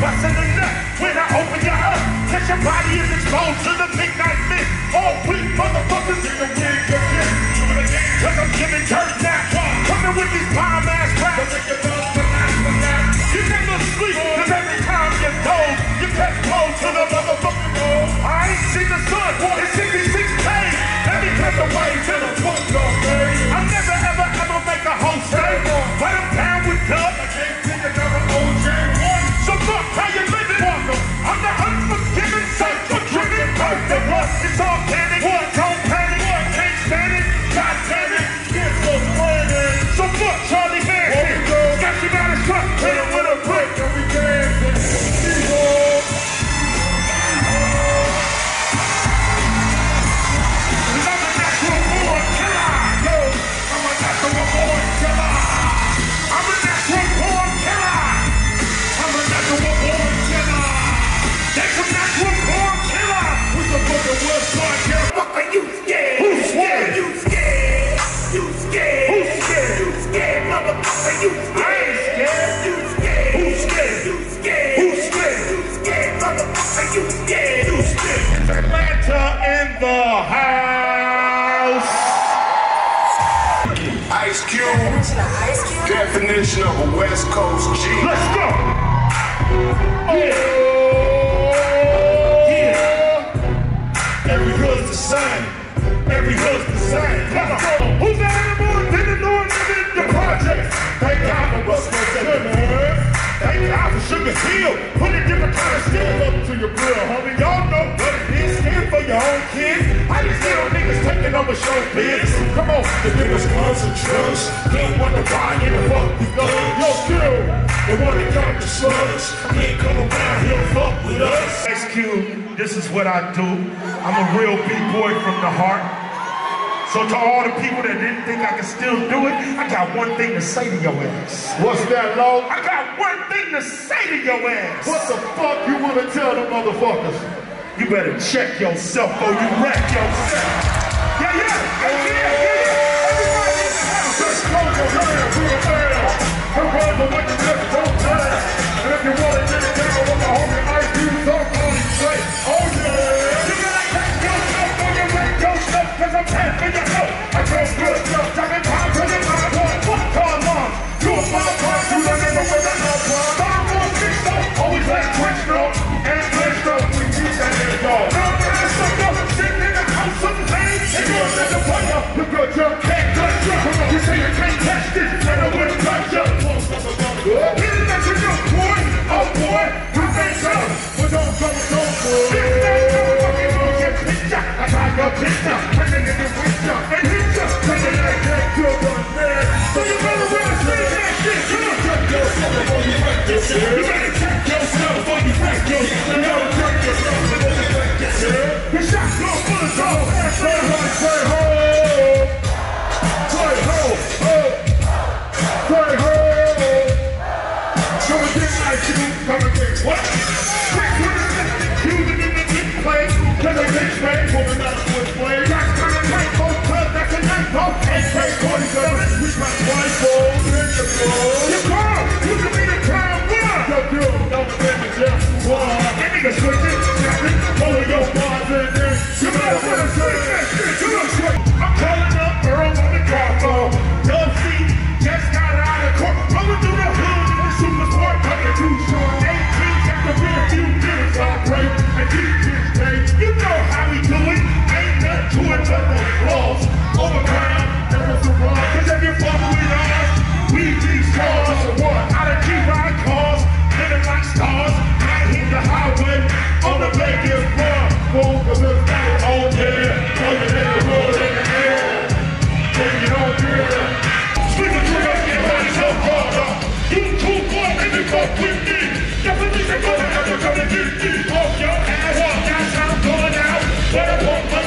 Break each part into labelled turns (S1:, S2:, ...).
S1: the nut when I open your up. Catch your body is exposed to the midnight mist. All weak motherfuckers in the wig again. Cause I'm giving dirt now. Coming with these bomb ass raps.
S2: Coast G.
S1: Let's go! Oh. Yeah. yeah. Every hood's the same. Every hood's the same. Let's go. Who's that in the morning? Didn't know it the project. Thank God for what's good, man eye for Sugar Hill. Put a different kind of up to your grill, homie. Y'all know what it is. Stand for your own kids. How these little niggas taking over? Come on, the niggas guns and drugs. Can't in the fuck we go. Yo, kill. They wanna slugs. Can't come around here fuck with us. Ice Cube, this is what I do. I'm a real B boy from the heart. So to all the people that didn't think I could still do it, I got one thing to say to your ass.
S3: What's that, Lord?
S1: I got one thing to say to your ass.
S3: What the fuck you want to tell them motherfuckers?
S1: You better check yourself or you wreck yourself. Yeah, yeah, yeah, yeah, yeah. Everybody in the house,
S3: just close your hand to the bell. Regardless of what you just don't tell. And if you want it,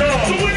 S1: So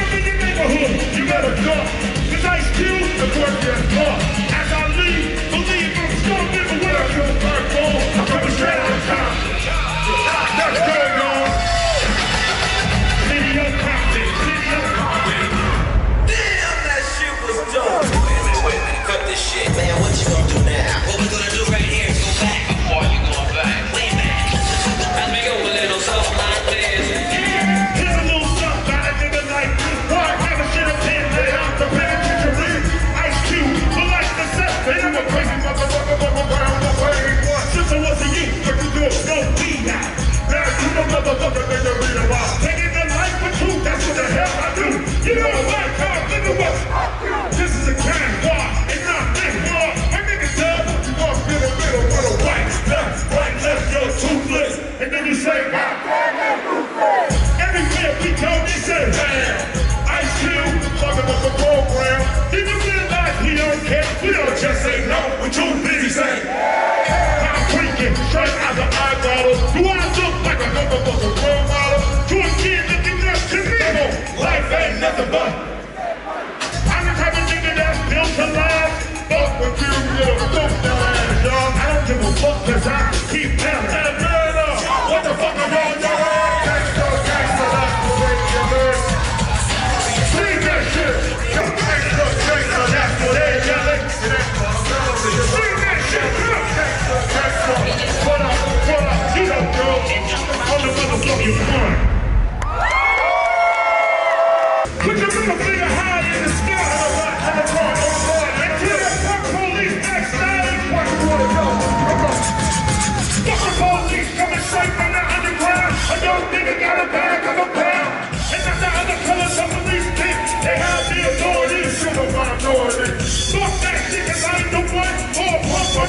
S1: desde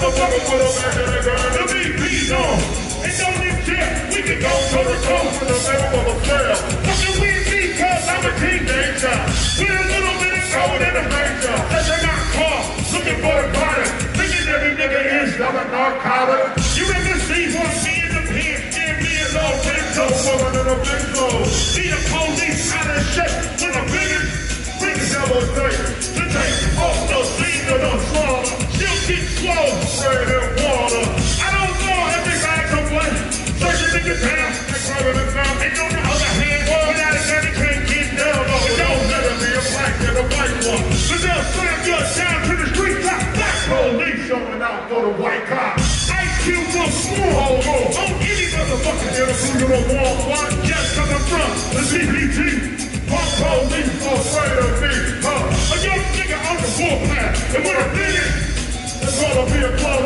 S1: motherfucker put up after don't even care. We can go to the coast for the middle of a trail. We because I'm a teenager. We a little bit cold in the major. As I got caught looking for the body. Thinking every nigga is a narcotic. You in the sea, want me in the pen. Give me a low rental. Woman in a. See the police. motherfucking ill funeral wall block. Yes, cause I'm from the CPT. My police afraid of me. Huh? A young nigga on the warpath. And what I did, it's gonna be a close.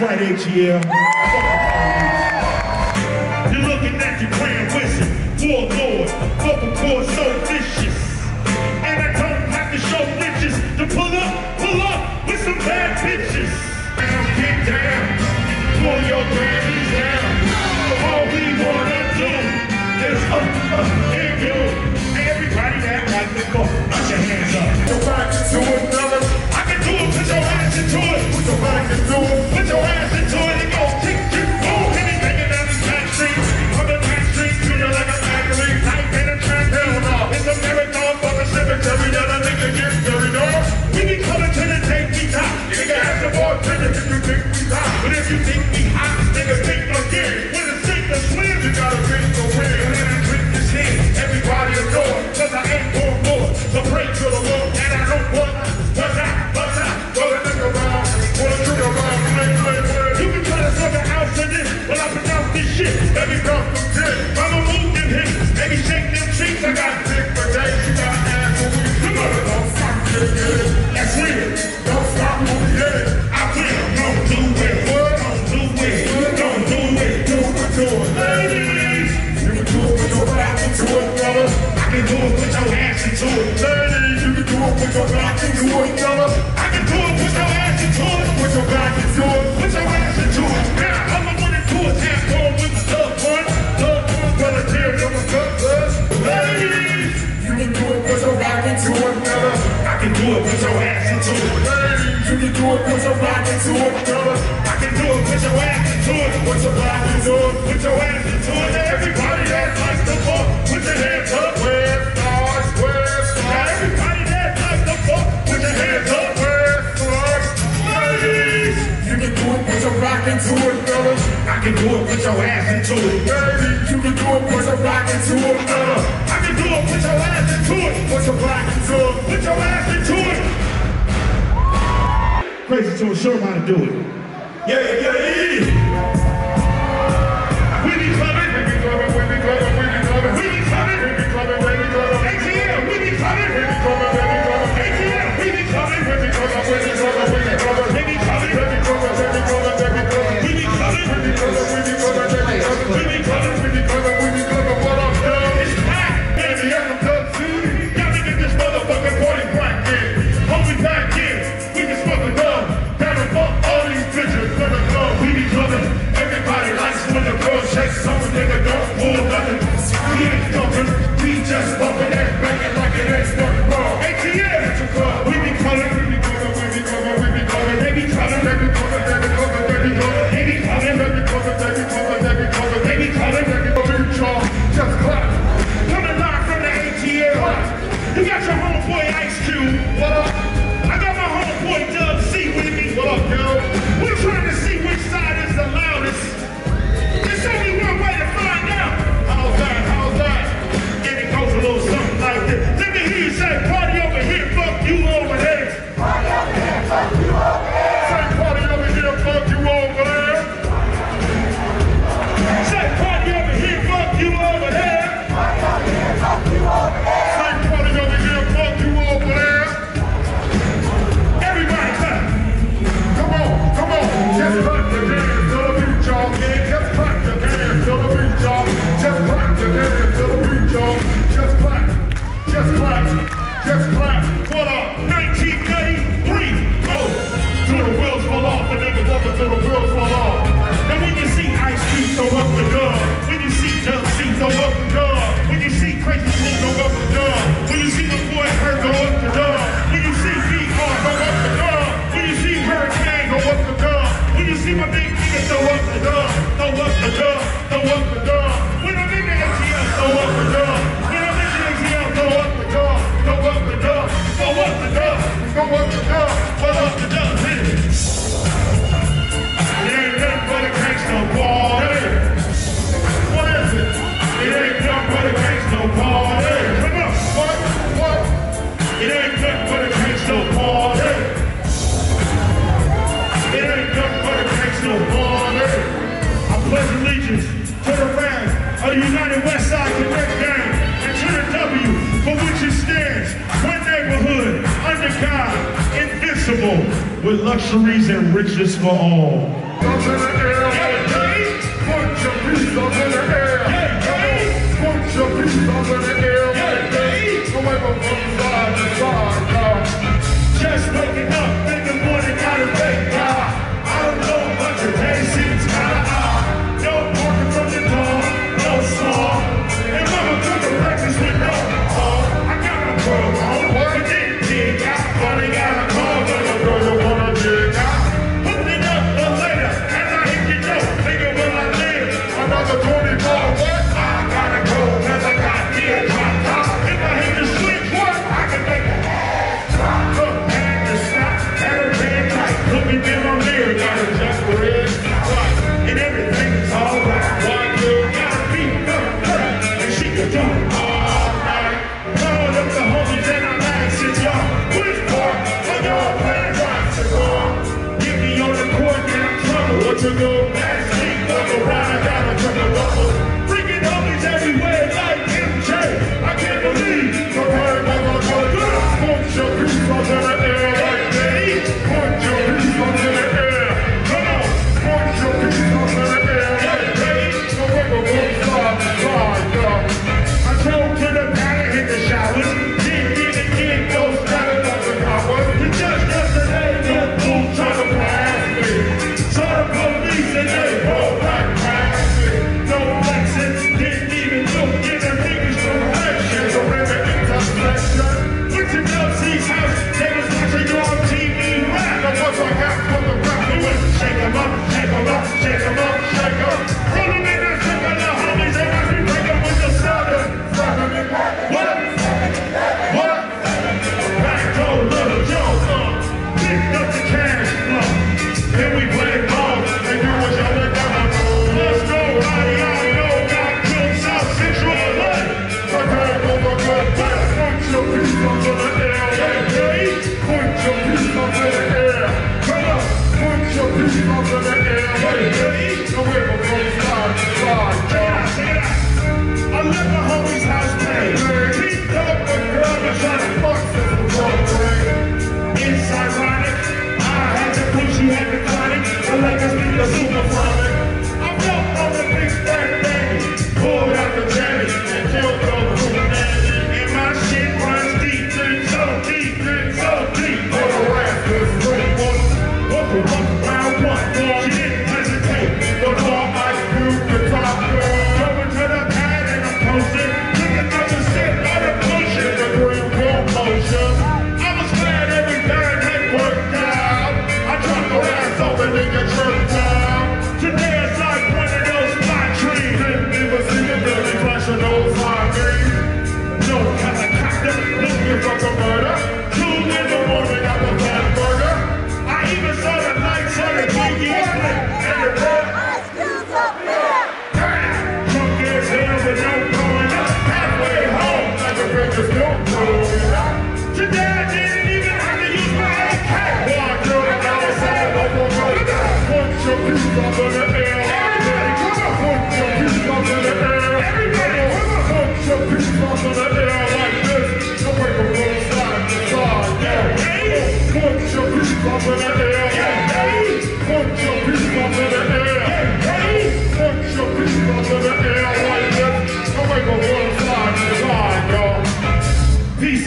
S1: Right ATL. You're looking at your I can do it, put your ass into it. Baby, you can do it, put your rock into it. Uh, I can do it, put your ass into it. Put your rock into it, put your ass into it. Crazy to show them how to do it. Yeah, yeah, yeah. We be clubbing, we be clubbing, we be clubbing, we be clubbing, we be clubbing, we be clubbing, we be clubbing. ATM, we be clubbing, we be clubbing, we be clubbing. ATM, we be clubbing, we be clubbing, we be clubbing, we be clubbing, we be clubbing, we be clubbing, we be clubbing. Women color, women color, women color, women color, women color.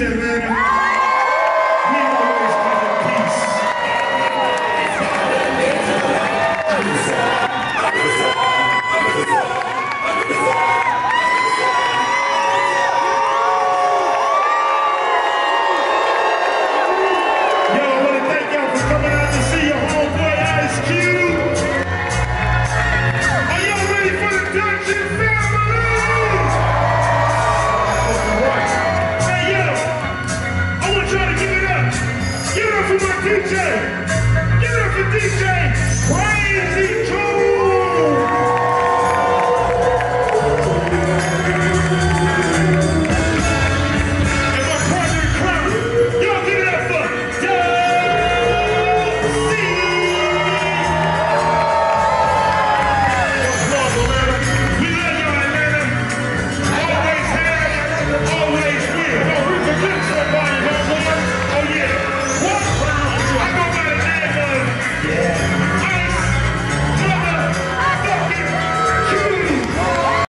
S1: Cerveira. DJ! Give it up for DJ Crazy